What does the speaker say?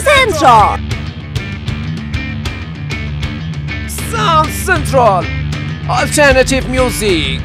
Central! Sound Central! Alternative music!